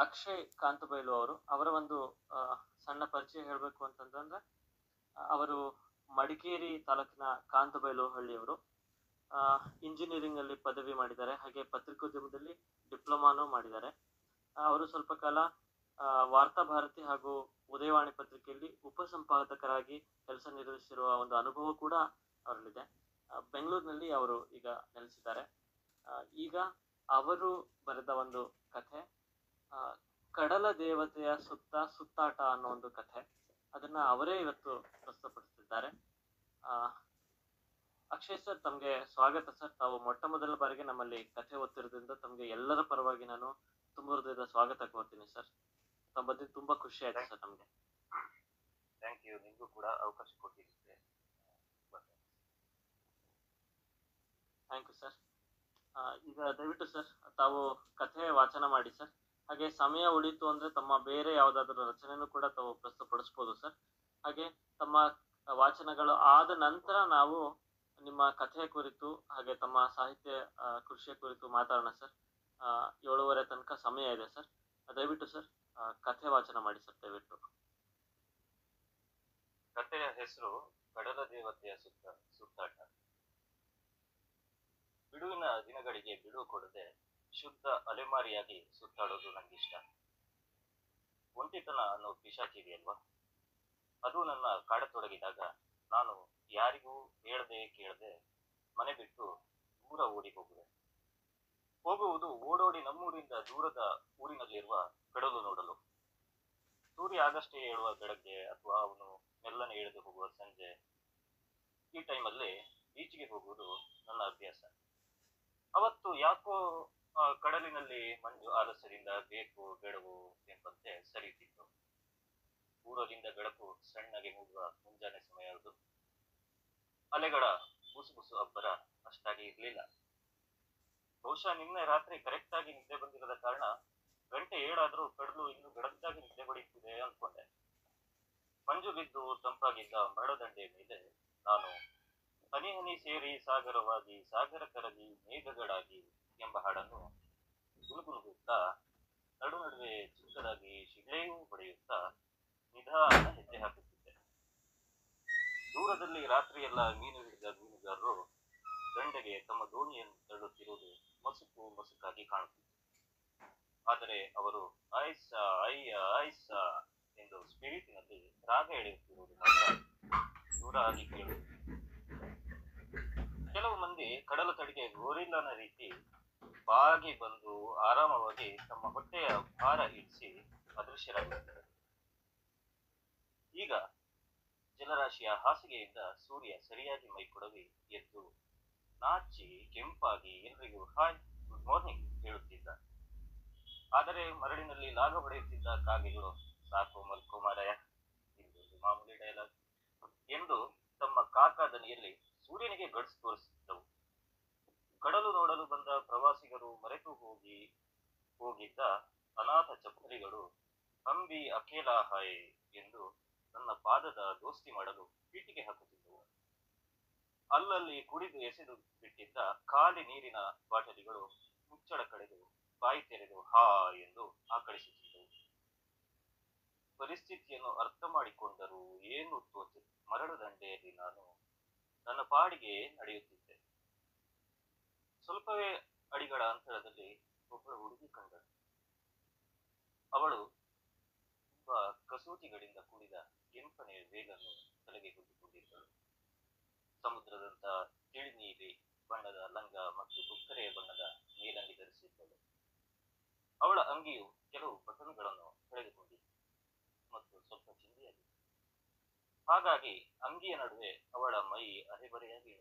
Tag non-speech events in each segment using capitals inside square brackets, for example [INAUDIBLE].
ಅಕ್ಷಯ್ ಕಾಂತಬೈಲು ಅವರು ಅವರ ಒಂದು ಸಣ್ಣ ಪರಿಚಯ ಹೇಳಬೇಕು ಅಂತಂದ್ರೆ ಅವರು ಮಡಿಕೇರಿ ತಾಲೂಕಿನ ಕಾಂತಬೈಲು ಹಳ್ಳಿಯವರು. ಇಂಜಿನಿಯರಿಂಗ್ ಅಲ್ಲಿ ಪದವಿ ಮಾಡಿದ್ದಾರೆ, ಹಾಗೆ ಪತ್ರಿಕೋದ್ಯಮದಲ್ಲಿ ಡಿಪ್ಲೊಮಾನೂ ಮಾಡಿದ್ದಾರೆ. ಅವರು ಸ್ವಲ್ಪ ಕಾಲ ವಾರ್ತಾ ಭಾರತಿ ಹಾಗೂ ಉದಯವಾಣಿ ಪತ್ರಿಕೆಯಲ್ಲಿ ಉಪಸಂಪಾದಕರಾಗಿ ಕೆಲಸ ನಿರ್ವಹಿಸಿರುವ ಒಂದು ಅನುಭವ ಕೂಡ ಅವರಲ್ಲಿದೆ. ಬೆಂಗಳೂರಿನಲ್ಲಿ ಅವರು ಈಗ ನೆಲೆಸಿದ್ದಾರೆ. ಈಗ ಅವರು ಬರೆದ ಒಂದು ಕಥೆ ಕಡಲ ದೇವತೆಯ ಸುತ್ತ ಸುತ್ತಾಟ ಅನ್ನೋ ಒಂದು ಕಥೆ. ಅದನ್ನ ಅವರೇ ಇವತ್ತು ಪ್ರಸ್ತುತಪಡಿಸಿದ್ದಾರೆ ಆ, ಅಕ್ಷಯ್ ಸರ್ ತಮಗೆ ಸ್ವಾಗತ ಸರ್. ತಾವು ಮೊಟ್ಟ ಮೊದಲ ಬಾರಿಗೆ ನಮ್ಮಲ್ಲಿ ಕಥೆ ಓದ್ತಿರೋದ್ರಿಂದ ತಮಗೆ ಎಲ್ಲರ ಪರವಾಗಿ ನಾನು ತುಂಬ ಹೃದಯದ ಸ್ವಾಗತ ಕೋರ್ತೀನಿ ಸರ್. ತಮ್ಮ ಬಗ್ಗೆ ತುಂಬಾ ಖುಷಿ ಆಯ್ತು ಸರ್ ನಮಗೆ. Thank you. ನಿಮಗೂ ಕೂಡ ಅವಕಾಶ ಕೊಟ್ಟಿದ್ದಕ್ಕೆ ಥ್ಯಾಂಕ್ ಯು ಸರ್. ಈಗ ದಯವಿಟ್ಟು ಸರ್ ತಾವು ಕಥೆ ವಾಚನ ಮಾಡಿ ಸರ್. ಹಾಗೆ ಸಮಯ ಉಳಿತು ಅಂದ್ರೆ ತಮ್ಮ ಬೇರೆ ಯಾವುದಾದ್ರೂ ರಚನೆಯನ್ನು ಕೂಡ ತಾವು ಪ್ರಸ್ತುತಪಡಿಸ್ಬೋದು ಸರ್. ಹಾಗೆ ತಮ್ಮ ವಾಚನಗಳು ಆದ ನಂತರ ನಾವು ನಿಮ್ಮ ಕಥೆ ಕುರಿತು ಹಾಗೆ ತಮ್ಮ ಸಾಹಿತ್ಯ ಕೃಷಿಯ ಕುರಿತು ಮಾತಾಡೋಣ ಸರ್. ಏಳುವರೆ ತನಕ ಸಮಯ ಇದೆ ಸರ್. ದಯವಿಟ್ಟು ಸರ್ ಕಥೆ ವಾಚನ ಮಾಡಿ ಸರ್, ದಯವಿಟ್ಟು. ಕಥೆಯ ಹೆಸರು ಕಡಲ ದೇವತೆಯ ಸುತ್ತ, ಸುತ್ತಾಟ. ಬಿಡುವಿನ ದಿನಗಳಿಗೆ ಬಿಡುವು ಕೊಡದೆ ಶುದ್ಧ ಅಲೆಮಾರಿಯಾಗಿ ಸುತ್ತಾಡೋದು ನಂಗಿಷ್ಟ. ಒಂಟಿತನ ಅನ್ನೋ ಪಿಶಾಚಿದೆಯಲ್ವಾ ಅದು ನನ್ನ ಕಾಡತೊಡಗಿದಾಗ ನಾನು ಯಾರಿಗೂ ಹೇಳದೆ ಕೇಳದೆ ಮನೆ ಬಿಟ್ಟು ದೂರ ಓಡಿ ಹೋಗುವೆ. ಹೋಗುವುದು ಓಡೋಡಿ ನಮ್ಮೂರಿಂದ ದೂರದ ಊರಿನಲ್ಲಿರುವ ಕಡಲು ನೋಡಲು. ಸೂರ್ಯ ಆಗಷ್ಟೇ ಹೇಳುವ ಬೆಳಗ್ಗೆ ಅಥವಾ ಅವನು ಮೆಲ್ಲನೆ ಇಳಿದು ಹೋಗುವ ಸಂಜೆ, ಈ ಟೈಮಲ್ಲಿ ಬೀಚ್ಗೆ ಹೋಗುವುದು ನನ್ನ ಅಭ್ಯಾಸ. ಅವತ್ತು ಯಾಕೋ ಕಡಲಿನಲ್ಲಿ ಮಂಜು ಆಲಸ್ಯದಿಂದ ಬೇಕು ಬೇಡವು ಎಂಬಂತೆ ಸರಿಯುತ್ತಿತ್ತು ಪೂರ್ವದಿಂದ ಬೆಳಕು ಸಣ್ಣಗೆ ಮೂಡುವ ಮುಂಜಾನೆ ಸಮಯ ಅದು. ಅಲೆಗಳ ಬುಸು ಬುಸು ಅಬ್ಬರ ಅಷ್ಟಾಗಿ ಇರಲಿಲ್ಲ. ಬಹುಶಃ ನಿನ್ನೆ ರಾತ್ರಿ ಕರೆಕ್ಟ್ ಆಗಿ ನಿದ್ದೆ ಬಂದಿರದ ಕಾರಣ ಗಂಟೆ ಏಳಾದ್ರೂ ಕಡಲು ಇನ್ನೂ ಬೆಳಕಾಗಿ ನಿದ್ದೆ ಬಡಿಯುತ್ತಿದೆ ಅನ್ಕೊಂಡೆ. ಮಂಜು ಬಿದ್ದು ತಂಪಾಗಿದ್ದ ಮರಳದಂಡೆ ಮೇಲೆ ನಾನು ಹನಿ ಹನಿ ಸೇರಿ ಸಾಗರವಾಗಿ ಸಾಗರ ಕರಗಿ ಮೇಘಗಳಾಗಿ ಎಂಬ ಹಾಡನ್ನು ಗುನುಗುನುಗುತ್ತಾ ನಡು ನಡುವೆ ಚಿಕ್ಕದಾಗಿ ಶಿಲೆಯೂ ಹೊಡೆಯುತ್ತಾ ನಿಧಾನ ಹೆಜ್ಜೆ ಹಾಕುತ್ತಿದ್ದೆ. ದೂರದಲ್ಲಿ ರಾತ್ರಿಯೆಲ್ಲ ಮೀನು ಹಿಡಿದ ಮೀನುಗಾರರು ದಂಡೆಗೆ ತಮ್ಮ ದೋಣಿಯನ್ನು ತಳ್ಳುತ್ತಿರುವುದು ಮಸುಕು ಮಸುಕಾಗಿ ಕಾಣುತ್ತಿತ್ತು. ಆದರೆ ಅವರು ಆಯ್ಸ, ಅಯ್ಯ, ಆಯ್ಸ ಎಂದು ಸ್ಪಿರಿಟಿನಲ್ಲಿ ರಾಗ ಎಳೆಯುತ್ತಿರುವುದು ಮಾತ್ರ ದೂರಾಗಿ ಕೇಳುವುದು ಕೆಲವು ಮಂದಿ ಕಡಲ ತಡಿಗೆ ಗೋರಿಲ್ಲನ ರೀತಿ ಬಾಗಿ ಬಂದು ಆರಾಮವಾಗಿ ತಮ್ಮ ಹೊಟ್ಟೆಯ ಭಾರ ಇಳಿಸಿ ಅದೃಶ್ಯರಾಗುತ್ತಾರೆ ಈಗ ಜಲರಾಶಿಯ ಹಾಸಿಗೆಯಿಂದ ಸೂರ್ಯ ಸರಿಯಾಗಿ ಮೈಕೊಡವಿ ಎದ್ದು ನಾಚಿ ಕೆಂಪಾಗಿ ಎಲ್ರಿಗೂ ಹಾಯ್ ಗುಡ್ ಮಾರ್ನಿಂಗ್ ಹೇಳುತ್ತಿದ್ದ ಆದರೆ ಮರಳಿನಲ್ಲಿ ಲಾಗ ಹೊಡೆಯುತ್ತಿದ್ದ ಕಾಗೆಗಳು ಸಾಕು ಮಲ್ಕೋ ಮಾಮೂಲಿ ಡೈಲಾಗ್ ಎಂದು ತಮ್ಮ ಕಾಕಾ ದನಿಯಲ್ಲಿ ಸೂರ್ಯನಿಗೆ ಗಡಿಸಿ ತೋರಿಸಿದ್ದವು. ಕಡಲು ನೋಡಲು ಬಂದ ಪ್ರವಾಸಿಗರು ಮರೆತು ಹೋಗಿ, ಹೋಗಿದ್ದ ಅನಾಥ ಚಪ್ಪಲಿಗಳು. ಅಂಬಿ ಅಖೇಲಾ ಹಾಯ್ ಎಂದು ನನ್ನ ಪಾದದ ದೋಸ್ತಿ ಮಾಡಲು ಪೀಟಿಗೆ ಹಾಕುತ್ತಿದ್ದವು. ಅಲ್ಲಲ್ಲಿ ಕುಡಿದು ಎಸೆದು ಬಿಟ್ಟಿದ್ದ ಖಾಲಿ ನೀರಿನ ಬಾಟಲಿಗಳು ಮುಚ್ಚಳ ಕಡೆದು ಬಾಯಿ ತೆರೆದು ಹಾ ಎಂದು ಆಕಳಿಸುತ್ತಿದ್ದವು. ಪರಿಸ್ಥಿತಿಯನ್ನು ಅರ್ಥ ಮಾಡಿಕೊಂಡರೂ ಏನು ತೋಚ? ಮರಳು ದಂಡೆಯಲ್ಲಿ ನಾನು ನನ್ನ ಪಾಡಿಗೆ ನಡೆಯುತ್ತಿದ್ದೆ. ಸ್ವಲ್ಪವೇ ಅಡಿಗಳ ಅಂತರದಲ್ಲಿ ಒಬ್ಬಳು ಹುಡುಗಿ ಕಂಡಳು ಅವಳು ತುಂಬಾ ಕಸೂತಿಗಳಿಂದ ಕೂಡಿದ ಕೆಂಪನೆಯ ವೇಗನ್ನು ತಲೆಗೆ ಹೊಂದಿಕೊಂಡಿದ್ದಳು ಸಮುದ್ರದಂತ ತಿಳಿ ನೀಲಿ ಬಣ್ಣದ ಲಂಗ ಮತ್ತು ಕುಕ್ಕರೆಯ ಬಣ್ಣದ ಮೇಲಂಗಿ ಧರಿಸಿದ್ದಳು. ಅವಳ ಅಂಗಿಯು ಕೆಲವು ಬಟನ್ಗಳನ್ನು ಕಳೆದುಕೊಂಡಿತ್ತು ಮತ್ತು ಸ್ವಲ್ಪ ಚಿಂದಿಯಾಗಿತ್ತು ಹಾಗಾಗಿ ಅಂಗಿಯ ನಡುವೆ ಅವಳ ಮೈ ಅರೆಬರೆಯಾಗಿ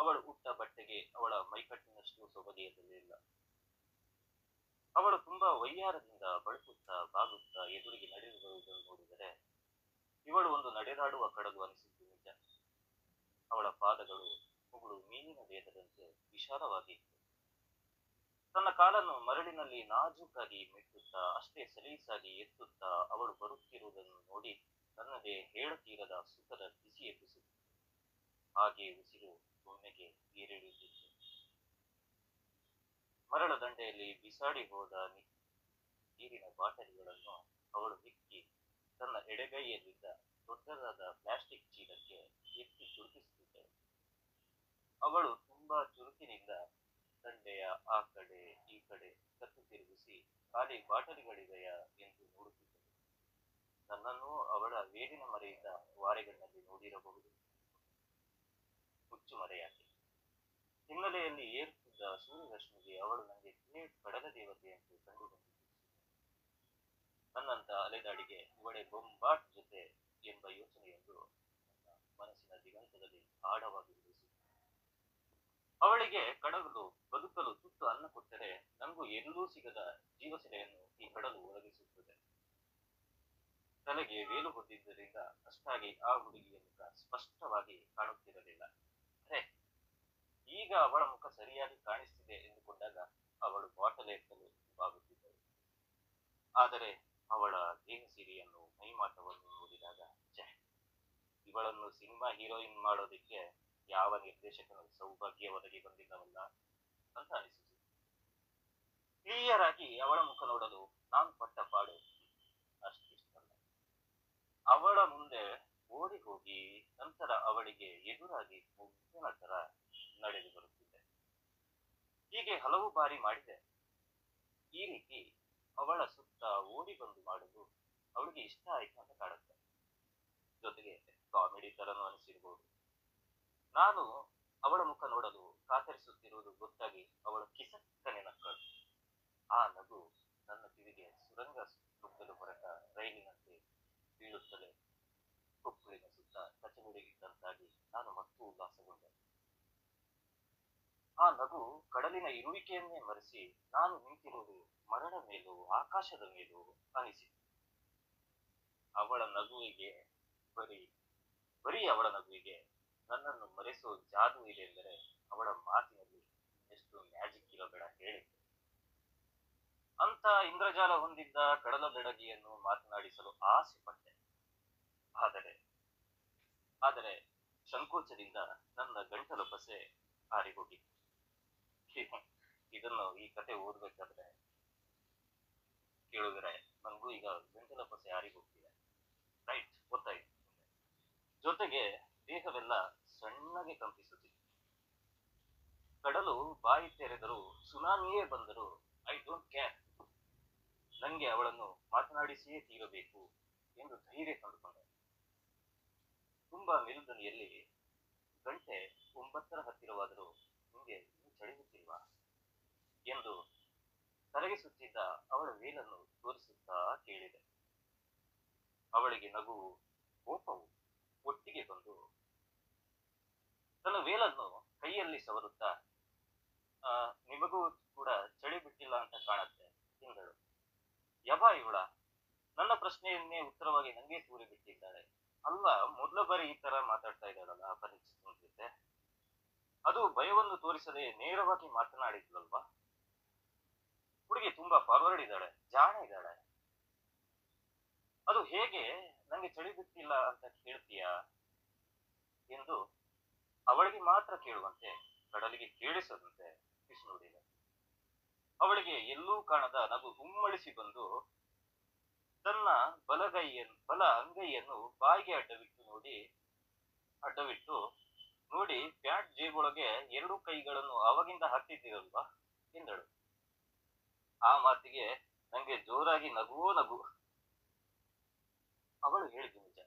ಅವಳು ಉಟ್ಟ ಬಟ್ಟೆಗೆ ಅವಳ ಮೈಕಟ್ಟಿನಷ್ಟು ಸೊಬಗೆಯಲಿಲ್ಲ ಅವಳು ತುಂಬಾ ವೈಯಾರದಿಂದ ಬಳಕುತ್ತಾ ಬಾಗುತ್ತಾ ಎದುರಿಗೆ ಬರುವುದನ್ನು ನೋಡಿದರೆ ಇವಳು ಒಂದು ನಡೆದಾಡುವ ಕಡಲು ಅನಿಸಿದ್ದು ಅವಳ ಪಾದಗಳು ಮುಗುಳು ಮೀನಿನ ವೇದದಂತೆ ವಿಶಾಲವಾಗಿತ್ತು ತನ್ನ ಕಾಲನ್ನು ಮರಳಿನಲ್ಲಿ ನಾಜೂಕಾಗಿ ಮೆಟ್ಟುತ್ತಾ, ಅಷ್ಟೇ ಸಲೀಸಾಗಿ ಎತ್ತುತ್ತಾ ಅವಳು ಬರುತ್ತಿರುವುದನ್ನು ನೋಡಿ ತನ್ನದೇ ಹೇಳತೀರದ ಸುಖದ ಬಿಸಿ ಎಬ್ಬಿಸಿತು ಹಾಗೆ ಉಸಿರು ಒಮ್ಮೆಗೆ ಏರಿಳಿಯುತ್ತಿತ್ತು ಮರಳ ದಂಡೆಯಲ್ಲಿ ಬಿಸಾಡಿ ಹೋದ ನೀರಿನ ಬಾಟಲಿಗಳನ್ನು ಅವಳು ಹಿಕ್ಕಿ ತನ್ನ ಎಡಗೈಯಲ್ಲಿದ್ದ ದೊಡ್ಡದಾದ ಪ್ಲಾಸ್ಟಿಕ್ ಚೀಲಕ್ಕೆ ಎತ್ತಿ ಚುರುಕಿಸುತ್ತಿದ್ದಳು ಅವಳು ತುಂಬಾ ಚುರುಕಿನಿಂದ ದಂಡೆಯ ಆ ಕಡೆ, ಈ ಕಡೆ ಕತ್ತು ತಿರುಗಿಸಿ ಖಾಲಿ ಬಾಟಲಿಗಳಿವೆಯಾ ಎಂದು ನೋಡುತ್ತಿದ್ದಳು. ನನ್ನನ್ನು ಅವಳ ವೇದಿನ ಮರೆಯಿಂದ ವಾರೆಗಣ್ಣಲ್ಲಿ ನೋಡಿರಬಹುದು. ಹುಚ್ಚು ಮರೆಯಾಕೆ ಹಿನ್ನೆಲೆಯಲ್ಲಿ ಏರುತ್ತಿದ್ದ ಸೂರ್ಯರಶ್ಮಿಗೆ ಅವಳು ನನಗೆ ಥೇಟ್ ಕಡಲ ದೇವತೆಯಂತೆ ಕಂಡು ಬಂದಿದ್ದು ನನ್ನಂತ ಅಲೆದಾಡಿಗೆ ಇವಳೆ ಬೊಂಬಾಟ್ ಜೊತೆ ಎಂಬ ಯೋಚನೆಯೊಂದು ನನ್ನ ಮನಸ್ಸಿನ ದಿಗಂತದಲ್ಲಿ ಆಳವಾಗಿ ಅವಳಿಗೆ ಕಡಲು ಬದುಕಲು ತುತ್ತು ಅನ್ನ ಕೊಟ್ಟರೆ ನನಗೂ ಎಲ್ಲೂ ಸಿಗದ ಜೀವಸೆಲೆಯನ್ನು ಈ ಕಡಲು ಒದಗಿಸುತ್ತದೆ ತಲೆಗೆ ವೇಲು ಹೊದ್ದಿದ್ದರಿಂದ ಅಷ್ಟಾಗಿ ಆ ಹುಡುಗಿಯ ಮುಖ ಸ್ಪಷ್ಟವಾಗಿ ಕಾಣುತ್ತಿರಲಿಲ್ಲ. ಈಗ ಅವಳ ಮುಖ ಸರಿಯಾಗಿ ಕಾಣಿಸ್ತಿದೆ ಎಂದುಕೊಂಡಾಗ ಅವಳು ಬಾಟಲೆ ಎತ್ತಲು ಬಾಗುತ್ತಿದ್ದಳು ಆದರೆ ಅವಳ ದೇಹ ಸಿರಿಯನ್ನು ಮೈಮಾಟವನ್ನು ನೋಡಿದಾಗ ಜೈ ಇವಳನ್ನು ಸಿನಿಮಾ ಹೀರೋಯಿನ್ ಮಾಡೋದಕ್ಕೆ ಯಾವ ನಿರ್ದೇಶಕನ ಸೌಭಾಗ್ಯ ಒದಗಿ ಬಂದಿಲ್ಲವಲ್ಲ ಅಂತ ಅನಿಸಿತು. ಕ್ಲಿಯರ್ ಆಗಿ ಅವಳ ಮುಖ ನೋಡಲು ನಾನು ಪಟ್ಟ ಪಾಡು ಅಷ್ಟಿಷ್ಟಲ್ಲ. ಅವಳ ಮುಂದೆ ಓಡಿ ಹೋಗಿ ನಂತರ ಅವಳಿಗೆ ಎದುರಾಗಿ ಮುಗ್ಧನ ತರ ನಡೆದು ಬರುತ್ತಿದ್ದೆ ಹೀಗೆ ಹಲವು ಬಾರಿ ಮಾಡಿದೆ. ಈ ರೀತಿ ಅವಳ ಸುತ್ತ ಓಡಿ ಬಂದು ಮಾಡುವುದು ಅವಳಿಗೆ ಇಷ್ಟ ಆಯ್ತು ಅಂತ ಕಾಡುತ್ತೆ ಜೊತೆಗೆ ಕಾಮಿಡಿ ತರನು ಅನಿಸಿರ್ಬೋದು. ನಾನು ಅವಳ ಮುಖ ನೋಡಲು ಕಾತರಿಸುತ್ತಿರುವುದು ಗೊತ್ತಾಗಿ ಅವಳು ಕಿಸಕ್ಕನೆ ನಕ್ಕಳು. ಆ ನಗು ನನ್ನ ಕಿವಿಗೆ ಸುರಂಗ ನುಗ್ಗಲು ಹೊರಟ ರೈಲಿನಂತೆ ಬೀಳುತ್ತಲೇ ಕೊಪ್ಪಳಿನ ಸುತ್ತ ಕಚಗುಡಿಗಿದ್ದಂತಾಗಿ ನಾನು ಮತ್ತೂ ಉಲ್ಲಾಸಗೊಂಡೆ. ಆ ನಗು ಕಡಲಿನ ಇರುವಿಕೆಯನ್ನೇ ಮರೆಸಿ ನಾನು ನಿಂತಿರುವುದು ಮರಣ ಮೇಲೂ, ಆಕಾಶದ ಮೇಲೂ ಅನಿಸಿತು. ಅವಳ ನಗುವಿಗೆ ಬರೀ ಬರೀ ಅವಳ ನಗುವಿಗೆ ನನ್ನನ್ನು ಮರೆಸೋ ಜಾದು ಇಲ್ಲ ಎಂದರೆ ಅವಳ ಮಾತಿನಲ್ಲಿ ಎಷ್ಟು ಮ್ಯಾಜಿಕ್ ಇರೋ ಬೇಡ ಹೇಳಿ. ಅಂತ ಇಂದ್ರಜಾಲ ಹೊಂದಿದ್ದ ಕಡಲ ಬೆಡಗಿಯನ್ನು ಮಾತನಾಡಿಸಲು ಆಸೆ ಪಟ್ಟೆ ಆದರೆ ಆದರೆ ಸಂಕೋಚದಿಂದ ನನ್ನ ಗಂಟಲು ಪಸೆ ಹಾರಿಹೋಗಿತ್ತು. [LAUGHS] ಇದನ್ನು ಈ ಕತೆ ಓದ್ಬೇಕಾದ್ರೆ ಕೇಳಿದ್ರೆ ನನಗೂ ಈಗ ಗಂಟಲ ಪಸ ಯಾರಿಗೂ ಹೋಗ್ತಿದೆ ರೈಟ್ ಗೊತ್ತಾಯ್ತು. ಜೊತೆಗೆ ದೇಹವೆಲ್ಲ ಸಣ್ಣಗೆ ಕಂಪಿಸುತ್ತಿದೆ ಕಡಲು ಬಾಯಿ ತೆರೆದರು, ಸುನಾಮಿಯೇ ಬಂದರು ಐ ಡೋಂಟ್ ಕೇರ್ ನನಗೆ ಅವಳನ್ನು ಮಾತನಾಡಿಸಿಯೇ ತೀರಬೇಕು ಎಂದು ಧೈರ್ಯ ಕಂಡುಕೊಂಡೆ. ತುಂಬಾ ಮೇಲುದನಿಯಲ್ಲಿ ಗಂಟೆ ಒಂಬತ್ತರ ಹತ್ತಿರವಾದರೂ ನಿಮಗೆ ಇನ್ನೂ ಎಂದು ತಲೆಗೆ ಸುತ್ತಿದ್ದ ಅವಳ ವೇಲನ್ನು ತೋರಿಸುತ್ತಾ ಕೇಳಿದೆ. ಅವಳಿಗೆ ನಗುವು ಕೋಪವು ಒಟ್ಟಿಗೆ ಬಂದು ತನ್ನ ವೇಲನ್ನು ಕೈಯಲ್ಲಿ ಸವರುತ್ತಾ ನಿಮಗೂ ಕೂಡ ಚಳಿ ಬಿಟ್ಟಿಲ್ಲ ಅಂತ ಕಾಣತ್ತೆ, ಎಂದಳು. ಯಬಾ ಇವಳ, ನನ್ನ ಪ್ರಶ್ನೆಯನ್ನೇ ಉತ್ತರವಾಗಿ ನಂಗೆ ತೂರಿ ಬಿಟ್ಟಿದ್ದಾಳೆ ಅಲ್ಲ, ಮೊದಲ ಬಾರಿ ಈ ತರ ಮಾತಾಡ್ತಾ ಇದ್ದಾಳಲ್ಲ ಪರಿಚಿತ ಜೊತೆ ಅದು ಭಯವನ್ನು ತೋರಿಸದೆ ನೇರವಾಗಿ ಮಾತನಾಡಿದ್ಲಲ್ವಾ? ಹುಡುಗಿ ತುಂಬಾ ಫಾರ್ವರ್ಡ್ ಇದ್ದಾಳೆ, ಜಾಣ ಇದ್ದಾಳೆ. ಅದು ಹೇಗೆ, ನಂಗೆ ಚಳಿ ಅಂತ ಕೇಳ್ತೀಯಾ? ಎಂದು ಅವಳಿಗೆ ಮಾತ್ರ ಕೇಳುವಂತೆ, ಕಡಲಿಗೆ ಕೇಳಿಸದಂತೆ ನುಡಿದೆ ಅವಳಿಗೆ ಎಲ್ಲೂ ಕಾಣದ ನಗು ಹುಮ್ಮಳಿಸಿ ಬಂದು ತನ್ನ ಬಲಗೈಯನ್ನು ಬಲ ಅಂಗೈಯನ್ನು ಬಾಯಿಗೆ ಅಡ್ಡವಿಟ್ಟು ನೋಡಿ, ಅಡ್ಡವಿಟ್ಟು ನೋಡಿ, ಪ್ಯಾಟ್ ಜೇಬೊಳಗೆ ಎರಡು ಕೈಗಳನ್ನು ಅವಾಗಿಂದ ಹಾಕ್ತಿದ್ದೀರಲ್ವಾ ಎಂದಳು. ಆ ಮಾತಿಗೆ ನಂಗೆ ಜೋರಾಗಿ ನಗುವೋ ನಗು. ಅವಳು ಹೇಳಿದ್ದು ನಿಜ.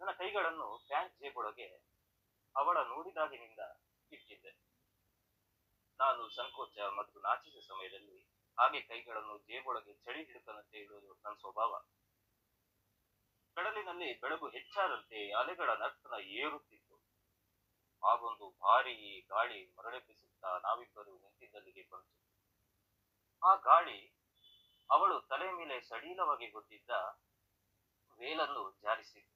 ನನ್ನ ಕೈಗಳನ್ನು ಪ್ಯಾಂಟ್ ಜೇಬೊಳಗೆ ಅವಳ ನೋಡಿದಾಗಿನಿಂದ ಇಟ್ಟಿದ್ದೆ. ನಾನು ಸಂಕೋಚ ಮತ್ತು ನಾಚಿದ ಸಮಯದಲ್ಲಿ ಹಾಗೆ ಕೈಗಳನ್ನು ಜೇಬೊಳಗೆ ಚಳಿ ಹಿಡುಕನಂತೆ ಇಡುವುದು ನನ್ನ ಸ್ವಭಾವ. ಕಡಲಿನಲ್ಲಿ ಬೆಳಗು ಹೆಚ್ಚಾದಂತೆ ಅಲೆಗಳ ನರ್ತನ ಏರುತ್ತಿತ್ತು. ಆಗೊಂದು ಭಾರಿ ಗಾಳಿ ಮರಳೆಬ್ಬಿಸುತ್ತಾ ನಾವಿಬ್ಬರು ನಿಂತಿದ್ದಲ್ಲಿಗೆ ಬಂತು. ಆ ಗಾಳಿ ಅವಳು ತಲೆ ಮೇಲೆ ಸಡಿಲವಾಗಿ ಗೊತ್ತಿದ್ದ ವೇಲನ್ನು ಜಾರಿಸಿತು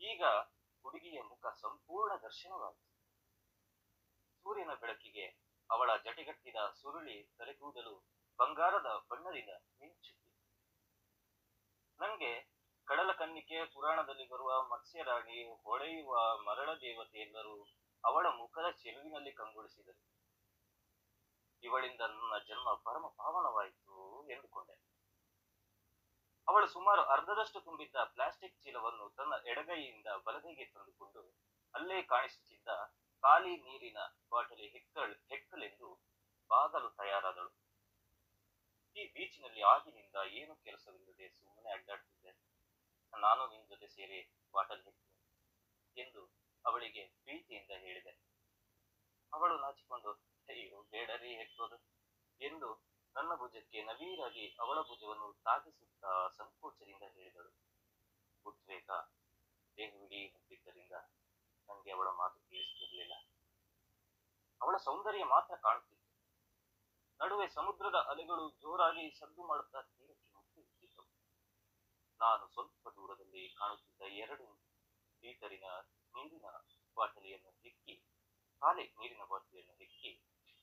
ಈಗ ಹುಡುಗಿಯ ಮುಖ ಸಂಪೂರ್ಣ ದರ್ಶನವಾಯಿತು. ಸೂರ್ಯನ ಬೆಳಕಿಗೆ ಅವಳ ಜಟಿಗಟ್ಟಿದ ಸುರುಳಿ ತಲೆಗೂದಲು ಬಂಗಾರದ ಬಣ್ಣದಿಂದ ಮಿಂಚುತ್ತಿತ್ತು. ನಂಗೆ ಕಡಲ ಕನ್ನಿಕೆ ಪುರಾಣದಲ್ಲಿ ಬರುವ ಮತ್ಸ್ಯರಾಣಿ ಹೊಳೆಯುವ ಮರಳ ದೇವತೆ ಅವಳ ಮುಖದ ಚೆಲುವಿನಲ್ಲಿ ಕಂಗೊಳಿಸಿದರು. ಇವಳಿಂದ ನನ್ನ ಜನ್ಮ ಪರಮ ಪಾವನವಾಯಿತು ಎಂದುಕೊಂಡೆ. ಅವಳು ಸುಮಾರು ಅರ್ಧದಷ್ಟು ತುಂಬಿದ್ದ ಪ್ಲಾಸ್ಟಿಕ್ ಚೀಲವನ್ನು ತನ್ನ ಎಡಗೈಯಿಂದ ಬಲಗೈಗೆ ತಂದುಕೊಂಡು ಅಲ್ಲೇ ಕಾಣಿಸುತ್ತಿದ್ದ ಖಾಲಿ ನೀರಿನ ಬಾಟಲಿ ಹೆಕ್ಕಳ್ ಹೆಕ್ಕಲೆಂದು ಬಾಗಲು ತಯಾರಾದಳು. ಈ ಬೀಚಿನಲ್ಲಿ ಆಗಿನಿಂದ ಏನು ಕೆಲಸವಿಲ್ಲದೆ ಸುಮ್ಮನೆ ಅಡ್ಡಾಡ್ತಿದ್ದೆ ನಾನು ನಿನ್ ಜೊತೆ ಸೇರಿ ಬಾಟಲ್ ಹೆಕ್ಕು ಎಂದು ಅವಳಿಗೆ ಪ್ರೀತಿಯಿಂದ ಹೇಳಿದೆ. ಅವಳು ನಾಚಿಕೊಂಡು, ಅಯ್ಯೋ, ಬೇಡರಿ ಹೆಕ್ಕೋದು ಎಂದು ನನ್ನ ಭುಜಕ್ಕೆ ನವೀರಾಗಿ ಅವಳ ಭುಜವನ್ನು ತಾಗಿಸುತ್ತಾ ಸಂಕೋಚದಿಂದ ಹೇಳಿದಳು. ಉದ್ವೇಗ ದೇಹವಿಡೀ ಹೊಂದಿದ್ದರಿಂದ ನನಗೆ ಅವಳ ಮಾತು ಕೇಳಿಸುತ್ತಿರಲಿಲ್ಲ ಅವಳ ಸೌಂದರ್ಯ ಮಾತ್ರ ಕಾಣುತ್ತಿತ್ತು. ನಡುವೆ ಸಮುದ್ರದ ಅಲೆಗಳು ಜೋರಾಗಿ ಸದ್ದು ಮಾಡುತ್ತಾ ನಾನು ಸ್ವಲ್ಪ ದೂರದಲ್ಲಿ ಕಾಣುತ್ತಿದ್ದ ಎರಡು ಲೀಟರಿನ ನೀರಿನ ಬಾಟಲಿಯನ್ನು ಹೆಕ್ಕಿ ಖಾಲಿ ನೀರಿನ ಬಾಟಲಿಯನ್ನು ಹೆಕ್ಕಿ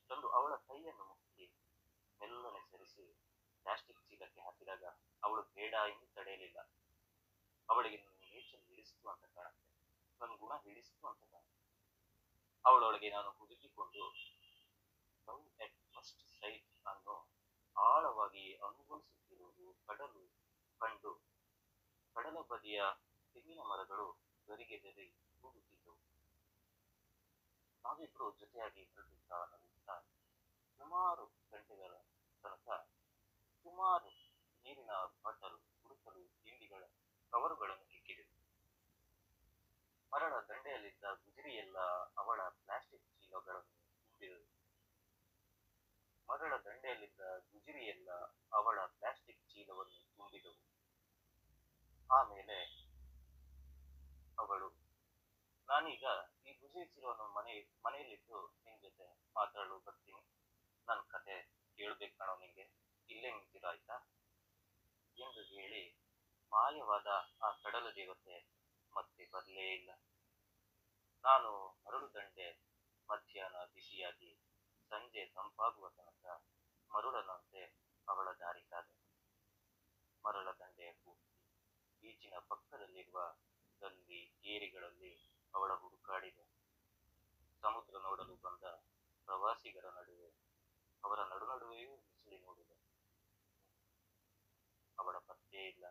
ತಂದು ಅವಳ ಕೈಯನ್ನು ಮುಕ್ಕಿ ಮೆಲ್ಲನೆ ಸರಿಸಿ ಪ್ಲಾಸ್ಟಿಕ್ ಚೀಲಕ್ಕೆ ಹಾಕಿದಾಗ ಅವಳು ಬೇಡ ಎಂದು ತಡೆಯಲಿಲ್ಲ. ಅವಳಿಗೆ ನನ್ನ ನೇಚರ್ ಹಿಡಿಸ್ತು ಅಂತ ಕಾಣುತ್ತೆ, ನನ್ನ ಗುಣ ಹಿಡಿಸ್ತು ಅಂತ ಕಾಣುತ್ತೆ. ಅವಳೊಳಗೆ ನಾನು ಹುಡುಕಿಕೊಂಡು ಲವ್ ಎಟ್ ಫಸ್ಟ್ ಸೈಟ್ ಅನ್ನು ಆಳವಾಗಿ ಅನುಭವಿಸುತ್ತಿರುವುದು ಕಡಲು ಕಂಡು ಕಡಲ ಬದಿಯ ತೆಂಗಿನ ಮರಗಳು ಗರಿಗೆದರಿ ಕೂಗುತ್ತಿದ್ದವು ನಾವಿಬ್ಬರು ಜೊತೆಯಾಗಿ ಹೊರಡುತ್ತಾ ನಗುತ್ತಾ ಸುಮಾರು ಗಂಟೆಗಳ ತನಕ ಸುಮಾರು ನೀರಿನ ಬಾಟಲು ಗುಡಿಸಲು ತಿಂಡಿಗಳ ಕವರುಗಳನ್ನು ಹೆಕ್ಕಿದೆವು ಮರಳ ದಂಡೆಯಲ್ಲಿದ್ದ ಗುಜರಿಯೆಲ್ಲ ಅವಳ ಪ್ಲಾಸ್ಟಿಕ್ ಚೀಲಗಳನ್ನು ತುಂಬಿದವು ಮರಳ ದಂಡೆಯಲ್ಲಿದ್ದ ಗುಜರಿಯೆಲ್ಲ ಅವಳ ಪ್ಲಾಸ್ಟಿಕ್ ಚೀಲವನ್ನು ತುಂಬಿದವು. ಆಮೇಲೆ ಅವಳು, ನಾನೀಗ ಈ ಗುಜರಿ ನನ್ನ ಮನೆ, ಮನೆಯಲ್ಲಿದ್ದು ನಿನ್ ಜೊತೆ ಮಾತಾಡಲು ಬರ್ತೀನಿ. ನನ್ನ ಕತೆ ಕೇಳ್ಬೇಕು ಕಾಣೋ ನಿಂಗೆ. ಇಲ್ಲೇ ನಿಂತಿರೋ ಆಯ್ತಾ? ಎಂದು ಹೇಳಿ ಮಾಯವಾದ ಆ ಕಡಲ ದೇವತೆ ಮತ್ತೆ ಬರಲೇ ಇಲ್ಲ. ನಾನು ಮರಳು ದಂಡೆ ಮಧ್ಯಾಹ್ನ ಬಿಸಿಯಾಗಿ ಸಂಜೆ ತಂಪಾಗುವ ತನಕ ಮರುಳನಂತೆ ಅವಳ ದಾರಿ ಕಾದೆ ಮರಳ ದಂಡೆಯ ಬೀಚಿನ ಪಕ್ಕದಲ್ಲಿರುವ ಗಲ್ಲಿ ಏರಿಗಳಲ್ಲಿ ಅವಳ ಹುಡುಕಾಡಿದೆ. ಸಮುದ್ರ ನೋಡಲು ಬಂದ ಪ್ರವಾಸಿಗರ ನಡುವೆ ಅವರ ನಡುನಡುವೆಯೂ ಬಿಸಿಲಿ ನೋಡಿದೆ. ಅವಳ ಪತ್ತೆ ಇಲ್ಲ.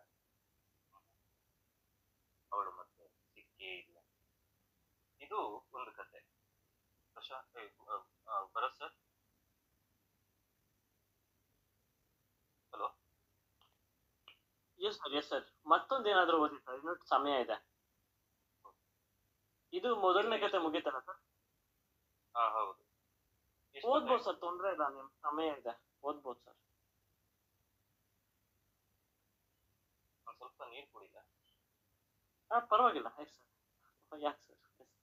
ಅವಳು ಮತ್ತೆ ಸಿಕ್ಕೇ ಇಲ್ಲ. ಇದು ಒಂದು ಕತೆ. Prashant Bharat sir? Yes sir yes sir ಮತ್ತೊಂದು ಏನಾದ್ರೂ ಸರ್ ಇನ್ನು ಸಮಯ ಇದೆ. ಇದು ಮೊದಲನೇ ಕತೆ ಮುಗಿತಲ್ಲ ಸರ್ ಹಾ ಹೌದು. ಎಷ್ಟು ಓದ್ಬೋದು ಸರ್ ತೊಂದ್ರೆ ಇಲ್ಲ. ನಿಮ್ ಸಮಯ ಇದೆ. ಓದ್ಬೋದು ಸರ್ ಒಂದ್ ಸ್ವಲ್ಪ ನೀರು ಕುಡಿಲ್ಲ ಹಾ ಪರವಾಗಿಲ್ಲ. ಆಯ್ತು ಸರ್ ಯಾಕೆ ಸರ್ ಎಸ್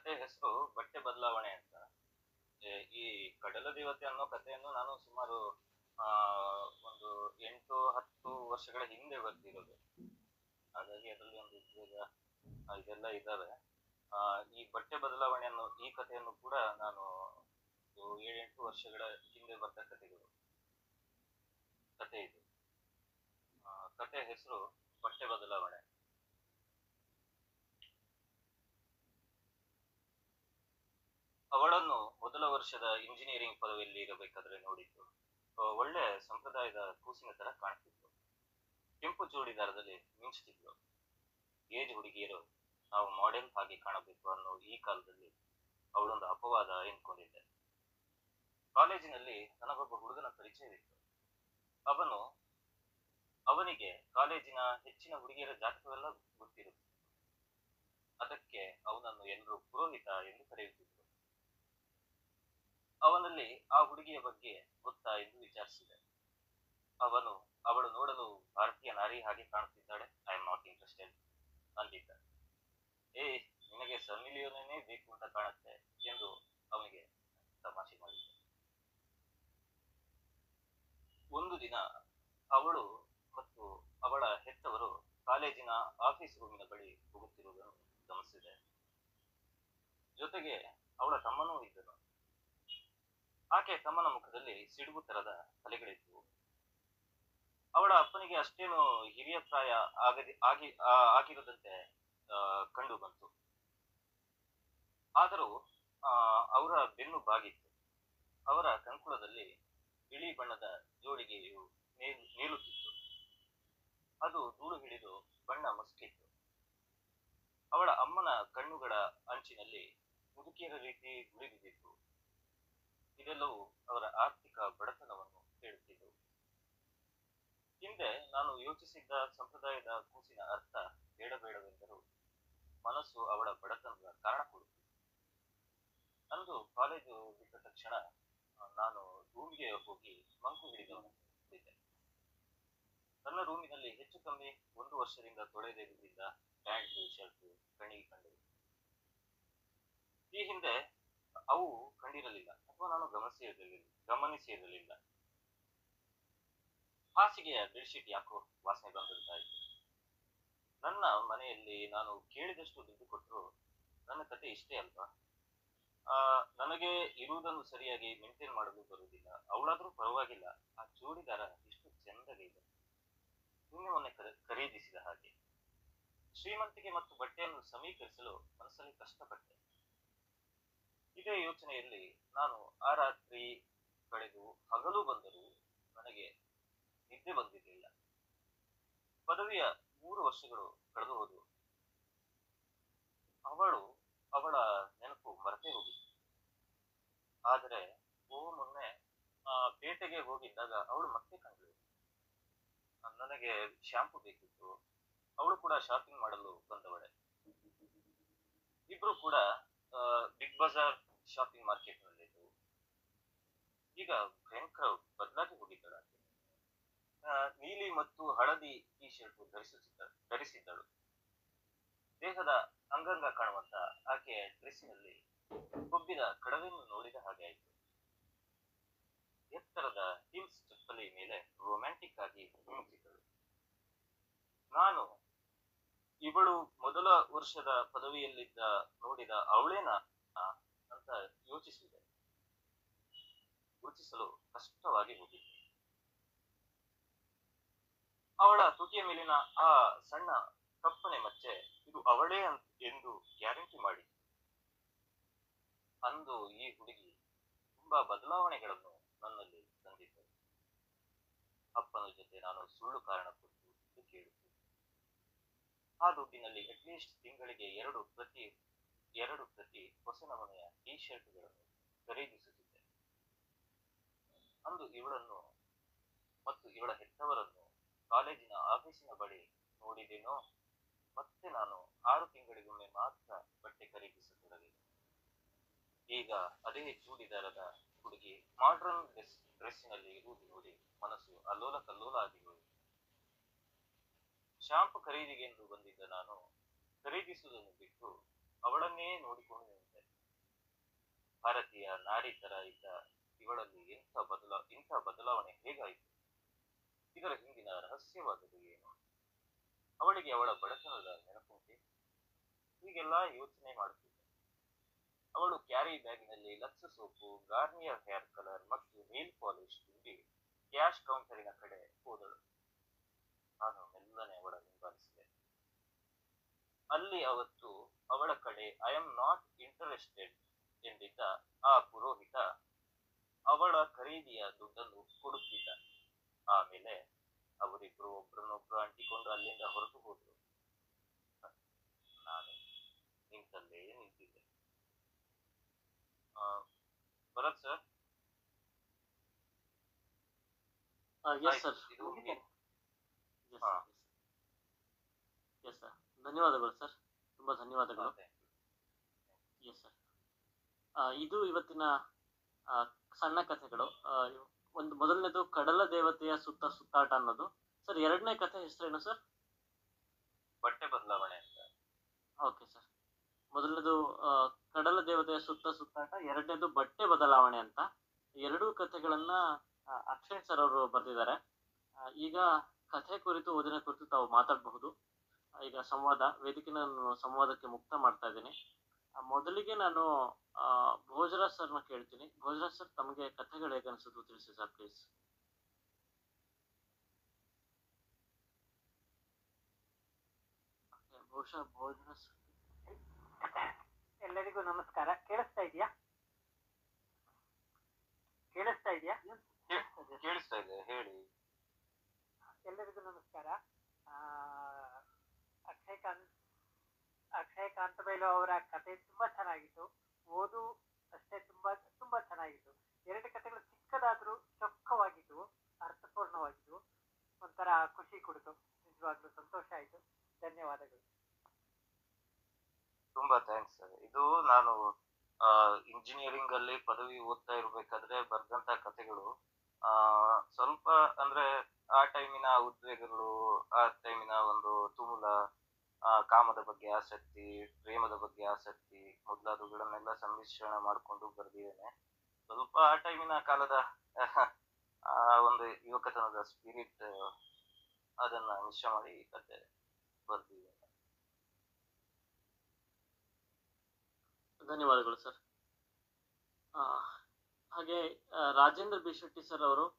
ಕತೆ ಹೆಸರು ಬಟ್ಟೆ ಬದಲಾವಣೆ ಅಂತ. ಈ ಕಡಲ ದೇವತೆ ಅನ್ನೋ ಕಥೆಯನ್ನು ನಾನು ಸುಮಾರು ಆ ಒಂದು ಎಂಟು ಹತ್ತು ವರ್ಷಗಳ ಹಿಂದೆ ಬರ್ತಿರೋದು ಹಾಗಾಗಿ ಅದರಲ್ಲಿ ಒಂದು ಉದ್ಯೋಗ ಇದೆಲ್ಲ ಇದ್ದಾವೆ. ಆ, ಈ ಬಟ್ಟೆ ಬದಲಾವಣೆ ಅನ್ನೋ ಈ ಕಥೆಯನ್ನು ಕೂಡ ನಾನು ಏಳೆಂಟು ವರ್ಷಗಳ ಹಿಂದೆ ಬರ್ತ ಕಥೆಗಳು. ಕತೆ ಇದು. ಕತೆ ಹೆಸರು ಬಟ್ಟೆ ಬದಲಾವಣೆ. ಅವಳನ್ನು ಮೊದಲ ವರ್ಷದ ಇಂಜಿನಿಯರಿಂಗ್ ಪದವಿಯಲ್ಲಿ ಇರಬೇಕಾದ್ರೆ ನೋಡಿದ್ದು ಒಳ್ಳೆ ಸಂಪ್ರದಾಯದ ಕೂಸಿನ ತರ ಕಾಣ್ತಿತ್ತು ಕೆಂಪು ಜೋಡಿದಾರದಲ್ಲಿ ಮಿಂಚುತ್ತಿದ್ಲು ಏಜ್ ಹುಡುಗಿಯರು ನಾವು ಮಾಡೆಲ್ ಹಾಗೆ ಕಾಣಬೇಕು ಅನ್ನೋ ಈ ಕಾಲದಲ್ಲಿ ಅವಳೊಂದು ಅಪವಾದ ಎಂದ್ಕೊಂಡಿದ್ದೆ. ಕಾಲೇಜಿನಲ್ಲಿ ನನಗೊಬ್ಬ ಹುಡುಗನ ಪರಿಚಯವಿತ್ತು. ಅವನು, ಅವನಿಗೆ ಕಾಲೇಜಿನ ಹೆಚ್ಚಿನ ಹುಡುಗಿಯರ ಜಾತಕವೆಲ್ಲ ಗೊತ್ತಿರುತ್ತೆ. ಅದಕ್ಕೆ ಅವನನ್ನು ಎಲ್ಲರೂ ಪುರೋಹಿತ ಎಂದು ಕರೆಯುತ್ತಿದ್ದರು. ಅವನಲ್ಲಿ ಆ ಹುಡುಗಿಯ ಬಗ್ಗೆ ಗೊತ್ತಾ ಎಂದು ವಿಚಾರಿಸಿದೆ. ಅವನು, ಅವಳು ನೋಡಲು ಭಾರತೀಯ ನಾರಿ ಹಾಗೆ ಕಾಣುತ್ತಿದ್ದಾಳೆ. ಐ ಆಮ್ ನಾಟ್ ಇಂಟ್ರೆಸ್ಟೆಡ್ ಅಂದಿದ್ದ ಏ, ನಿನಗೆ ಸಮಿಲಿಯೋನೇ ಬೇಕು ಅಂತ ಕಾಣುತ್ತೆ ಎಂದು ಅವನಿಗೆ ತಮಾಷೆ ಮಾಡಿದ ಒಂದು ದಿನ ಅವಳು ಮತ್ತು ಅವಳ ಹೆತ್ತವರು ಕಾಲೇಜಿನ ಆಫೀಸ್ ರೂಮಿನ ಬಳಿ ಹೋಗುತ್ತಿರುವುದನ್ನು ಗಮನಿಸಿದೆ. ಜೊತೆಗೆ ಅವಳ ತಮ್ಮನೂ ಇದ್ದನು. ಆಕೆ ತಮ್ಮನ ಮುಖದಲ್ಲಿ ಸಿಡುಗು ತರದ ಕಲೆಗಳಿದ್ದವು ಅವಳ ಅಪ್ಪನಿಗೆ ಅಷ್ಟೇನು ಹಿರಿಯ ಪ್ರಾಯ ಆಗದಿ, ಆಗಿ ಆಗಿರದಂತೆ ಕಂಡು ಬಂತು. ಆದರೂ ಅವರ ಬೆನ್ನು ಬಾಗಿತ್ತು. ಅವರ ಕಂಕುಳದಲ್ಲಿ ಬಿಳಿ ಬಣ್ಣದ ಜೋಡಿಗೆಯು ನೇಲು ನೀಲುತ್ತಿತ್ತು ಅದು ಧೂಳು ಹಿಡಿದು ಬಣ್ಣ ಮಸ್ಕಿತ್ತು. ಅವಳ ಅಮ್ಮನ ಕಣ್ಣುಗಳ ಅಂಚಿನಲ್ಲಿ ಮುದುಕಿಯರ ರೀತಿ ಗುರಿ ಬಿದ್ದಿತ್ತು ಇದೆಲ್ಲವೂ ಅವರ ಆರ್ಥಿಕ ಬಡತನವನ್ನು ಹೇಳುತ್ತಿದ್ದವು ಹಿಂದೆ ನಾನು ಯೋಚಿಸಿದ್ದ ಸಂಪ್ರದಾಯದ ಕೂಸಿನ ಅರ್ಥ ಬೇಡಬೇಡವೆಂದರೂ. ಮನಸ್ಸು ಅವಳ ಬಡತನದ ಕಾರಣ ಕೊಡುತ್ತಿತ್ತು. ಅಂದು ಕಾಲೇಜು ಬಿಟ್ಟ ತಕ್ಷಣ ನಾನು ರೂಮಿಗೆ ಹೋಗಿ ಮಂಕು ಹಿಡಿದವನಿದ್ದೆ ನನ್ನ ರೂಮಿನಲ್ಲಿ ಹೆಚ್ಚು ಕಮ್ಮಿ ಒಂದು ವರ್ಷದಿಂದ ತೊಳೆದಿದ್ದ ಪ್ಯಾಂಟ್, ಶರ್ಟ್ ಕಣ್ಣಿಗೆ ಕಂಡು. ಈ ಹಿಂದೆ ಅವು ಕಂಡಿರಲಿಲ್ಲ. ಅಥವಾ ನಾನು ಗಮನಿಸಿರಲಿಲ್ಲ ಗಮನಿಸಿರಲಿಲ್ಲ ಹಾಸಿಗೆಯ ಬೆಡ್ಶೀಟ್ ಯಾಕೋ ವಾಸನೆ ಬಂದಂತಾಯಿತು. ನನ್ನ ಮನೆಯಲ್ಲಿ ನಾನು ಕೇಳಿದಷ್ಟು ದುಡ್ಡು ಕೊಟ್ಟರು ನನ್ನ ಕತೆ ಇಷ್ಟೇ ಅಲ್ವಾ? ಆ, ನನಗೆ ಇರುವುದನ್ನು ಸರಿಯಾಗಿ ಮೇಂಟೈನ್ ಮಾಡಲು ಬರುವುದಿಲ್ಲ. ಅವಳಾದ್ರೂ ಪರವಾಗಿಲ್ಲ. ಆ ಜೋಡಿದಾರ ಎಷ್ಟು ಚೆಂದಗೆ ಇದೆ ನಿನ್ನೆ ಮೊನ್ನೆ ಖರೀದಿಸಿದ ಹಾಗೆ. ಶ್ರೀಮಂತಿಕೆ ಮತ್ತು ಬಟ್ಟೆಯನ್ನು ಸಮೀಕರಿಸಲು ಮನಸ್ಸಲ್ಲಿ ಕಷ್ಟಪಟ್ಟೆ. ಇದೇ ಯೋಚನೆಯಲ್ಲಿ ನಾನು ಆ ರಾತ್ರಿ ಕಳೆದು ಹಗಲು ಬಂದರೂ ನನಗೆ ನಿದ್ದೆ ಬಂದಿರಲಿಲ್ಲ. ಪದವಿಯ ಮೂರು ವರ್ಷಗಳು ಕಳೆದು ಹೋದವು. ಅವಳು ಅವಳ ನೆನಪು ಮರೆತೇ ಹೋಗಿತ್ತು. ಆದರೆ ಓ ಮೊನ್ನೆ ಆ, ಪೇಟೆಗೆ ಹೋಗಿದ್ದಾಗ ಅವಳು ಮತ್ತೆ ಕಂಡಳು. ನನಗೆ ಶಾಂಪು ಬೇಕಿತ್ತು. ಅವಳು ಕೂಡ ಶಾಪಿಂಗ್ ಮಾಡಲು ಬಂದವಳೆ. ಇಬ್ರು ಕೂಡ ಬಿಗ್ ಬಜಾರ್ ಶಾಪಿಂಗ್ ಮಾರ್ಕೆಟ್ ನಲ್ಲಿದ್ದು ಈಗ ಭಯಂಕರ ಬದಲಾಗಿ ಹೋಗಿದ್ದಾಳೆ ನೀಲಿ ಮತ್ತು ಹಳದಿ ಟಿ ಶರ್ಟ್ ಧರಿಸುತ್ತಿದ್ದ, ಧರಿಸಿದ್ದಳು. ದೇಹದ ಅಂಗಾಂಗ ಕಾಣುವಂತ ಆಕೆಯ ಡ್ರೆಸ್ಸಿನಲ್ಲಿ ಕೊಬ್ಬಿದ ಕಡವೆಯನ್ನು ನೋಡಿದ ಹಾಗೆ ಆಯಿತು. ಎತ್ತರದ ಹಿಲ್ಸ್ ಚಪ್ಪಲಿ ಮೇಲೆ ರೊಮ್ಯಾಂಟಿಕ್ ಆಗಿ ಧುಮುಕಿದ್ದಳು. ನಾನು ಇವಳು ಮೊದಲ ವರ್ಷದ ಪದವಿಯಲ್ಲಿದ್ದ ನೋಡಿದ ಅವಳೇನ ಅಂತ ಯೋಚಿಸಿದೆ. ಗುರುತಿಸಲು ಕಷ್ಟವಾಗಿ ಹೋಗಿತ್ತು ಅವಳ ತುಟಿಯ ಮೇಲಿನ ಆ ಸಣ್ಣ ಕಪ್ಪನೆ ಮಚ್ಚೆ ಇದು ಅವಳೇ ಎಂದು ಗ್ಯಾರಂಟಿ ಮಾಡಿ. ಅಂದು ಈ ಹುಡುಗಿ ತುಂಬಾ ಬದಲಾವಣೆಗಳನ್ನು ನನ್ನಲ್ಲಿ ತಂದಿದ್ದರು ಅಪ್ಪನ ಜೊತೆ ನಾನು ಸುಳ್ಳು ಕಾರಣ ಕೊಟ್ಟು ಕೇಳುತ್ತಿದ್ದೆ ಆ ದುಡ್ಡಿನಲ್ಲಿ ಅಟ್ಲೀಸ್ಟ್ ತಿಂಗಳಿಗೆ ಎರಡು ಪ್ರತಿ ಎರಡು ಪ್ರತಿ ಹೊಸ ನಮನೆಯ ಟಿ ಶರ್ಟ್ಗಳನ್ನು ಖರೀದಿಸುತ್ತಿದ್ದೆ ಅಂದು ಇವಳನ್ನು ಮತ್ತು ಇವಳ ಹೆತ್ತವರನ್ನು ಕಾಲೇಜಿನ ಆಫೀಸಿನ ಬಳಿ ನೋಡಿದೇನೋ, ಮತ್ತೆ ನಾನು ಆರು ತಿಂಗಳಿಗೊಮ್ಮೆ ಮಾತ್ರ ಬಟ್ಟೆ ಖರೀದಿಸತೊಡಗಿದೆ. ಈಗ ಅದೇ ಚೂಡಿದಾರದ ಹುಡುಗಿ ಮಾಡ್ರನ್ ಡ್ರೆಸ್, ಡ್ರೆಸ್ಸಿನಲ್ಲಿ ಇರುವುದು ನೋಡಿ ಮನಸ್ಸು ಅಲ್ಲೋಲ ಕಲ್ಲೋಲ ಆಗಿ ಹೋಯಿತು. ಶಾಂಪು ಖರೀದಿಗೆಂದು ಬಂದಿದ್ದ ನಾನು ಖರೀದಿಸುವುದನ್ನು ಬಿಟ್ಟು ಅವಳನ್ನೇ ನೋಡಿಕೊಂಡು ನಿಂತೆ. ಭಾರತೀಯ ನಾರಿ ತರ ಇದ್ದ ಇವಳಲ್ಲಿ ಎಂಥ ಬದಲಾ, ಇಂಥ ಬದಲಾವಣೆ ಹೇಗಾಯಿತು? ಇದರ ಹಿಂದಿನ ರಹಸ್ಯವಾದದ್ದು ಏನು? ಅವಳಿಗೆ ಅವಳ ಬಡತನದ ನೆನಪುಂಟೆ? ಹೀಗೆಲ್ಲ ಯೋಚನೆ ಮಾಡುತ್ತಿದ್ದೆ. ಅವಳು carry ಬ್ಯಾಗಿನಲ್ಲಿ Lux soap, Garnier hair colour ಮತ್ತು ನೇಲ್ ಪಾಲಿಶ್ ತುಂಬಿ ಕ್ಯಾಶ್ ಕೌಂಟರಿನ ಕಡೆ ಹೋದಳು. ನಾನು ಮೆಲ್ಲನೆ ಅವಳ ಹಿಂಬಾಲಿಸಿದೆ ಅಲ್ಲಿ ಅವತ್ತು ಅವಳ ಕಡೆ ಐ ಆಮ್ ನಾಟ್ ಇಂಟರೆಸ್ಟೆಡ್ ಎಂದಿದ್ದ ಆ ಪುರೋಹಿತ ಅವಳ ಖರೀದಿಯ ದುಡ್ಡನ್ನು ಕೊಡುತ್ತಿದ್ದ. ಆಮೇಲೆ ಅವರಿಬ್ರು ಒಬ್ರನ್ನೊಬ್ರು ಅಂಟಿಕೊಂಡು ಅಲ್ಲಿಂದ ಹೊರಟು ಹೋದ್ರು. ನಾನು ನಿಂತಲ್ಲೇ ನಿಂತಿದ್ದೆ. ಭರತ್ ಸರ್ ಎಸ್ ಸರ್ ಇದು ಹಾ. ಎಸ್ ಸರ್ ಧನ್ಯವಾದಗಳು ಸರ್ ತುಂಬಾ ಧನ್ಯವಾದಗಳು. ಎಸ್ ಸರ್ ಇದು ಇವತ್ತಿನ ಸಣ್ಣ ಕಥೆಗಳು. ಒಂದು ಮೊದಲನೇದು ಕಡಲ ದೇವತೆಯ ಸುತ್ತ ಸುತ್ತಾಟ ಅನ್ನೋದು. ಸರ್ ಎರಡನೇ ಕಥೆ ಹೆಸರೇನು ಸರ್ ಬಟ್ಟೆ ಬದಲಾವಣೆ ಅಂತ. ಓಕೆ ಸರ್ ಮೊದಲನೇದು ಕಡಲ ದೇವತೆಯ ಸುತ್ತ ಸುತ್ತಾಟ ಎರಡನೇದು ಬಟ್ಟೆ ಬದಲಾವಣೆ ಅಂತ. ಎರಡೂ ಕಥೆಗಳನ್ನ ಅಕ್ಷಯ್ ಸರ್ ಅವರು ಬರೆದಿದ್ದಾರೆ. ಈಗ ಕಥೆ ಕುರಿತು ಓದಿನ ಕುರಿತು ತಾವು ಮಾತಾಡಬಹುದು. ಈಗ ಸಂವಾದ ವೇದಿಕೆ ನಾನು ಸಂವಾದಕ್ಕೆ ಮುಕ್ತ ಮಾಡ್ತಾ ಇದ್ದೀನಿ. ಮೊದಲಿಗೆ ನಾನು ಆ, ಭೋಜರಾಜ್ ಸರ್ನ ಕೇಳ್ತೀನಿ. ಭೋಜರಾಜ್ ಸರ್ ತಮಗೆ ಕಥೆಗಳು ಹೇಗೆ ಅನಿಸೋದು ತಿಳಿಸಿ ಸರ್ ಪ್ಲೀಸ್ ಬಹುಶಃ ಭೋಜರಾಜ್ ಎಲ್ಲರಿಗೂ ನಮಸ್ಕಾರ. ಕೇಳಿಸ್ತಾ ಇದೆಯಾ? ಕೇಳಿಸ್ತಾ ಇದೆಯಾ? ಕೇಳಿಸ್ತಾ ಇದೆ ಹೇಳಿ. ಎಲ್ಲರಿಗೂ ನಮಸ್ಕಾರ. ಅಕ್ಷಯ್ ಕಾಂತ್ ಅಕ್ಷಯ್ ಕಾಂತಬೈಲು ಅವರ ಕತೆ ತುಂಬಾ ಚೆನ್ನಾಗಿತ್ತು. ಓದು ಅಷ್ಟೇ ತುಂಬಾ ತುಂಬಾ ಚೆನ್ನಾಗಿತ್ತು. ಎರಡು ಕಥೆಗಳು ಚಿಕ್ಕದಾದ್ರೂ ಚೊಕ್ಕವಾಗಿದ್ದವು ಅರ್ಥಪೂರ್ಣವಾಗಿದ್ದವು ಒಂಥರ ಖುಷಿ ಕೊಡ್ತು. ನಿಜವಾಗ್ಲೂ ಸಂತೋಷ ಆಯ್ತು. ಧನ್ಯವಾದಗಳು. ತುಂಬಾ ಥ್ಯಾಂಕ್ಸ್ ಸರ್. ಇದು ನಾನು ಇಂಜಿನಿಯರಿಂಗ್ ಅಲ್ಲಿ ಪದವಿ ಓದ್ತಾ ಇರ್ಬೇಕಾದ್ರೆ ಬರ್ದಂತ ಕಥೆಗಳು ಸ್ವಲ್ಪ ಅಂದ್ರೆ ಆ ಟೈಮಿನ ಉದ್ವೇಗಗಳು, ಆ ಟೈಮಿನ ಒಂದು ತುಮುಲ ಕಾಮದ ಬಗ್ಗೆ ಆಸಕ್ತಿ, ಪ್ರೇಮದ ಬಗ್ಗೆ ಆಸಕ್ತಿ ಮೊದಲಾದವುಗಳನ್ನೆಲ್ಲ ಸಮ್ಮಿಶ್ರಣ ಮಾಡ್ಕೊಂಡು ಬರೆದಿದ್ದೇನೆ. ಸ್ವಲ್ಪ ಆ ಟೈಮಿನ ಕಾಲದ, ಆ, ಒಂದು ಯುವಕತನದ ಸ್ಪಿರಿಟ್ ಅದನ್ನ ಮಿಶ್ರ ಮಾಡಿ ಕತೆ ಬರ್ದಿದ್ದೇನೆ. ಧನ್ಯವಾದಗಳು ಸರ್. ಹಾಗೆ ರಾಜೇಂದ್ರ ಬಿ ಶೆಟ್ಟಿ ಸರ್ ಅವರು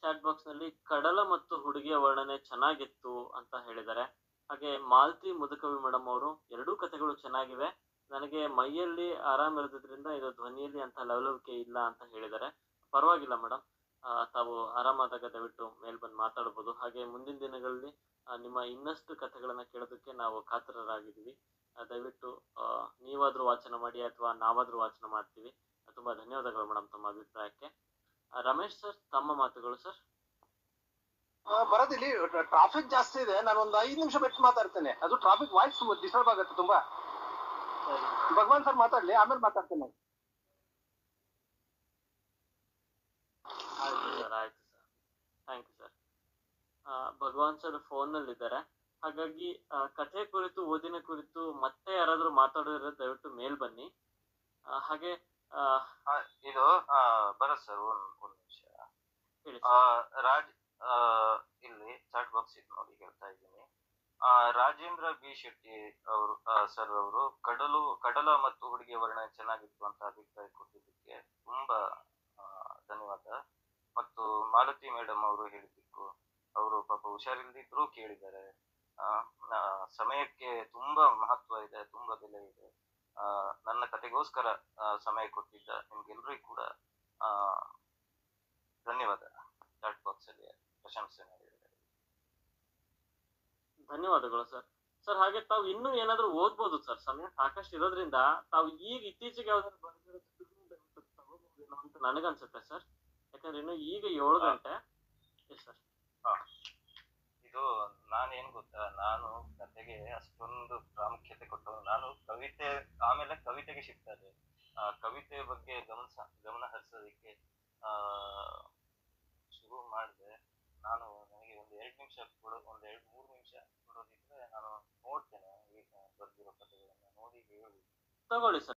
ಚಾಟ್ ಬಾಕ್ಸ್ನಲ್ಲಿ ಕಡಲ ಮತ್ತು ಹುಡುಗಿಯ ವರ್ಣನೆ ಚೆನ್ನಾಗಿತ್ತು ಅಂತ ಹೇಳಿದ್ದಾರೆ. ಹಾಗೆ ಮಾಲ್ತಿ ಮುದುಕವಿ ಮೇಡಮ್ ಅವರು ಎರಡೂ ಕಥೆಗಳು ಚೆನ್ನಾಗಿವೆ. ನನಗೆ ಮೈಯಲ್ಲಿ ಆರಾಮ ಇರೋದ್ರಿಂದ ಇದು ಧ್ವನಿಯಲ್ಲಿ ಅಂತ ಲವಲವಿಕೆ ಇಲ್ಲ ಅಂತ ಹೇಳಿದ್ದಾರೆ. ಪರವಾಗಿಲ್ಲ ಮೇಡಮ್. ತಾವು ಆರಾಮಾದಾಗ ದಯವಿಟ್ಟು ಮೇಲ್ ಬಂದು ಮಾತಾಡ್ಬೋದು. ಹಾಗೆ ಮುಂದಿನ ದಿನಗಳಲ್ಲಿ ನಿಮ್ಮ ಇನ್ನಷ್ಟು ಕಥೆಗಳನ್ನ ಕೇಳೋದಕ್ಕೆ ನಾವು ಕಾತರರಾಗಿದ್ದೀವಿ. ದಯವಿಟ್ಟು ನೀವಾದರೂ ವಾಚನ ಮಾಡಿ ಅಥವಾ ನಾವಾದ್ರೂ ವಾಚನ ಮಾಡ್ತೀವಿ. ತುಂಬಾ ಧನ್ಯವಾದಗಳು ಮೇಡಮ್ ತಮ್ಮ ಅಭಿಪ್ರಾಯಕ್ಕೆ. ರಮೇಶ್ ಸರ್, ತಮ್ಮ ಮಾತುಗಳು ಸರ್. ಬರೋದಿಲ್ಲಿ ಟ್ರಾಫಿಕ್ ಜಾಸ್ತಿ ಇದೆ. ನಾನು ಒಂದು ಐದು ನಿಮಿಷ ಬಿಟ್ಟು ಮಾತಾಡ್ತೇನೆ. ಅದು ಟ್ರಾಫಿಕ್ ವಾಯ್ಸ್ ಡಿಸ್ಟರ್ಬ್ ಆಗುತ್ತೆ ತುಂಬಾ. ಭಗವಾನ್ ಸರ್ ಮಾತಾಡ್ಲಿ ಆಮೇಲೆ ಮಾತಾಡ್ತೇನೆ ಆಯ್ತು sir phone sir. Thank you sir Bhagwan sir ಫೋನ್ನಲ್ಲಿದ್ದಾರೆ ಹಾಗಾಗಿ ಕಥೆ ಕುರಿತು ಓದಿನ ಕುರಿತು ಮತ್ತೆ ಯಾರಾದ್ರೂ ಮಾತಾಡಿದ್ರೆ ದಯವಿಟ್ಟು ಮೇಲ್ ಬನ್ನಿ. ಹಾಗೆ ಇದು ಬರ ಸರ್ ಒಂದು ಒಂದ್ ನಿಮಿಷ. ರಾಜ್ ಇಲ್ಲಿ ಚಾಟ್ ಬಾಕ್ಸ್ ಇದು ನೋಡಿ ಹೇಳ್ತಾ ಇದ್ದೀನಿ. ರಾಜೇಂದ್ರ ಬಿ ಶೆಟ್ಟಿ ಅವರು ಸರ್ ಅವರು ಕಡಲು, ಕಡಲ ಮತ್ತು ಹುಡುಗಿಯ ವರ್ಣ ಚೆನ್ನಾಗಿತ್ತು ಅಂತ ಅಭಿಪ್ರಾಯ ಕೊಟ್ಟಿದ್ದಕ್ಕೆ ತುಂಬಾ ಧನ್ಯವಾದ. ಮತ್ತು ಮಾಲತಿ ಮೇಡಮ್ ಅವರು ಹೇಳಿದ್ದಕ್ಕೂ ಅವರು ಪಾಪ ಹುಷಾರಿಲ್ದಿದ್ರು ಕೇಳಿದ್ದಾರೆ. ಸಮಯಕ್ಕೆ ತುಂಬಾ ಮಹತ್ವ ಇದೆ, ತುಂಬಾ ಬೆಲೆ ಇದೆ. ನನ್ನ ಕತೆಗೋಸ್ಕರ ಸಮಯ ಕೊಟ್ಟಿದ್ದ ನಿಮ್ಗೆಲ್ರಿಗೂ ಕೂಡ ಧನ್ಯವಾದ. ಚಾಟ್ ಬಾಕ್ಸ್ ಅಲ್ಲಿ. ಧನ್ಯವಾದಗಳು ಸರ್. ಸರ್ ಹಾಗೆ ತಾವು ಇನ್ನೂ ಏನಾದ್ರೂ ಓದ್ಬೋದು ಸರ್? ಸಮಯ ಸಾಕಷ್ಟು ಇರೋದ್ರಿಂದ ತಾವು ಈಗ ಇತ್ತೀಚೆಗೆ ಯಾವ್ದಾದ್ರು ತಗೋಬಹುದೇನೋ ಅಂತ ನನಗನ್ಸುತ್ತೆ ಸರ್. ಯಾಕಂದ್ರೆ ಇನ್ನು ಈಗ ಏಳು ಗಂಟೆ. ಸರ್ ಇದು ನಾನೇನ್ ಗೊತ್ತಾ? ನಾನು ಕತೆಗೆ ಅಷ್ಟೊಂದು ಪ್ರಾಮುಖ್ಯತೆ ಕೊಟ್ಟು ನಾನು ಕವಿತೆ ಆಮೇಲೆ ಕವಿತೆಗೆ ಶಿಫ್ಟ್ ಆದೆ ಆ, ಕವಿತೆ ಬಗ್ಗೆ ಗಮನ ಗಮನ ಹರಿಸೋದಕ್ಕೆ ಆ ಶುರು ಮಾಡಿದೆ. ನಾನು ನನಗೆ ಒಂದು ಎರಡು ನಿಮಿಷ ಕೊಡೋ, ಒಂದು ಎರಡು ಮೂರು ನಿಮಿಷ ಕೊಡೋದಿದ್ರೆ ನಾನು ನೋಡ್ತೇನೆ ಈಗ ಬರ್ದಿರೋ ಕಥೆಗಳನ್ನು ನೋಡಿ ಹೇಳಿ. ತಗೊಳ್ಳಿ ಸರ್.